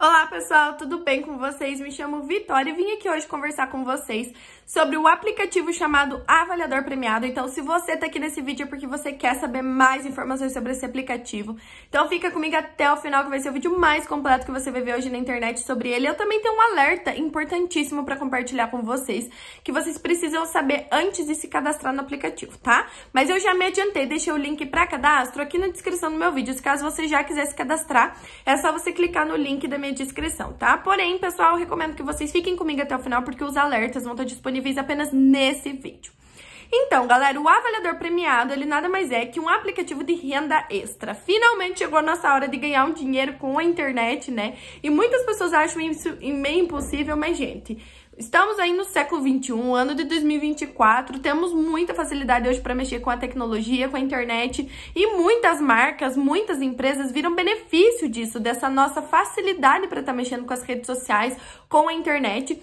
Olá pessoal, tudo bem com vocês? Me chamo Vitória e vim aqui hoje conversar com vocês sobre o aplicativo chamado Avaliador Premiado. Então, se você tá aqui nesse vídeo é porque você quer saber mais informações sobre esse aplicativo. Então, fica comigo até o final que vai ser o vídeo mais completo que você vai ver hoje na internet sobre ele. Eu também tenho um alerta importantíssimo para compartilhar com vocês, que vocês precisam saber antes de se cadastrar no aplicativo, tá? Mas eu já me adiantei, deixei o link para cadastro aqui na descrição do meu vídeo. Se caso você já quiser se cadastrar, é só você clicar no link da minha minha descrição, tá? Porém, pessoal, recomendo que vocês fiquem comigo até o final, porque os alertas vão estar disponíveis apenas nesse vídeo. Então, galera, o avaliador premiado, ele nada mais é que um aplicativo de renda extra. Finalmente chegou a nossa hora de ganhar um dinheiro com a internet, né? E muitas pessoas acham isso meio impossível, mas, gente, Estamos aí no século 21, ano de 2024, temos muita facilidade hoje para mexer com a tecnologia, com a internet e muitas marcas, muitas empresas viram benefício disso, dessa nossa facilidade para estar tá mexendo com as redes sociais, com a internet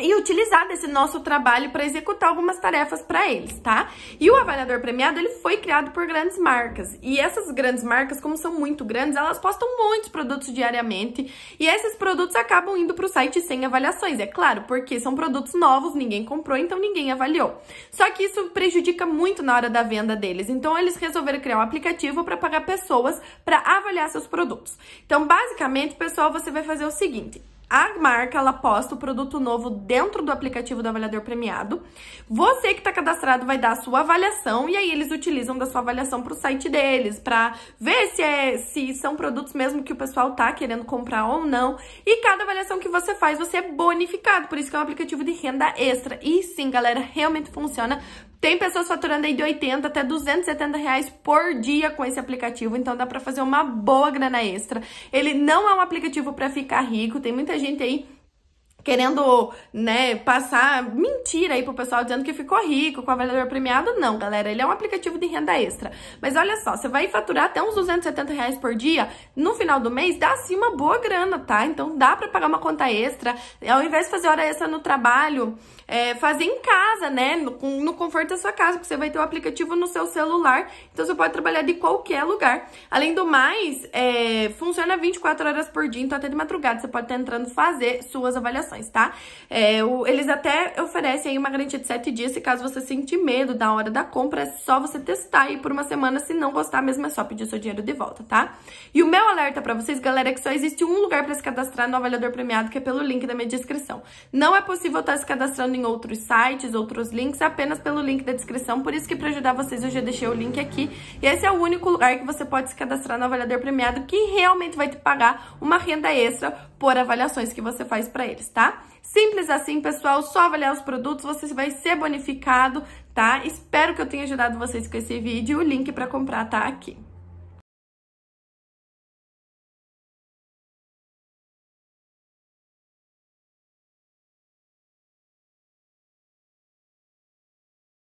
e utilizar desse nosso trabalho para executar algumas tarefas para eles, tá? E o avaliador premiado, ele foi criado por grandes marcas. E essas grandes marcas, como são muito grandes, elas postam muitos produtos diariamente e esses produtos acabam indo para o site sem avaliações, é claro, porque são produtos novos, ninguém comprou, então ninguém avaliou. Só que isso prejudica muito na hora da venda deles. Então eles resolveram criar um aplicativo para pagar pessoas para avaliar seus produtos. Então, basicamente, pessoal, você vai fazer o seguinte: a marca ela posta o produto novo dentro do aplicativo do avaliador premiado. Você que está cadastrado vai dar a sua avaliação e aí eles utilizam da sua avaliação para o site deles, para ver se é se são produtos mesmo que o pessoal tá querendo comprar ou não. E cada avaliação que você faz, você é bonificado. Por isso que é um aplicativo de renda extra. E sim, galera, realmente funciona tem pessoas faturando aí de 80 até 270 reais por dia com esse aplicativo, então dá para fazer uma boa grana extra. Ele não é um aplicativo para ficar rico, tem muita gente aí querendo, né, passar mentira aí pro pessoal dizendo que ficou rico com o avaliador premiado. Não, galera, ele é um aplicativo de renda extra. Mas olha só, você vai faturar até uns 270 reais por dia, no final do mês dá sim uma boa grana, tá? Então dá pra pagar uma conta extra. Ao invés de fazer hora extra no trabalho, é, fazer em casa, né, no, no conforto da sua casa, porque você vai ter o aplicativo no seu celular, então você pode trabalhar de qualquer lugar. Além do mais, é, funciona 24 horas por dia, então até de madrugada você pode estar entrando fazer suas avaliações tá? É, o, eles até oferecem aí uma garantia de 7 dias, se caso você sentir medo da hora da compra, é só você testar aí por uma semana, se não gostar mesmo é só pedir seu dinheiro de volta, tá? E o meu alerta pra vocês, galera, é que só existe um lugar pra se cadastrar no avaliador premiado, que é pelo link da minha descrição. Não é possível estar se cadastrando em outros sites, outros links, apenas pelo link da descrição, por isso que pra ajudar vocês eu já deixei o link aqui. E esse é o único lugar que você pode se cadastrar no avaliador premiado, que realmente vai te pagar uma renda extra por avaliações que você faz para eles, tá? Simples assim, pessoal, só avaliar os produtos, você vai ser bonificado, tá? Espero que eu tenha ajudado vocês com esse vídeo, o link para comprar tá aqui.